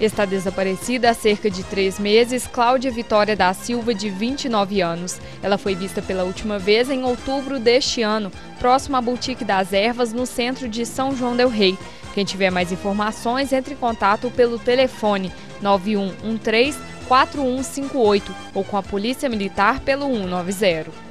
Está desaparecida há cerca de três meses Cláudia Vitória da Silva, de 29 anos. Ela foi vista pela última vez em outubro deste ano, próximo à Boutique das Ervas, no centro de São João Del Rei. Quem tiver mais informações, entre em contato pelo telefone 9113 4158 ou com a Polícia Militar pelo 190.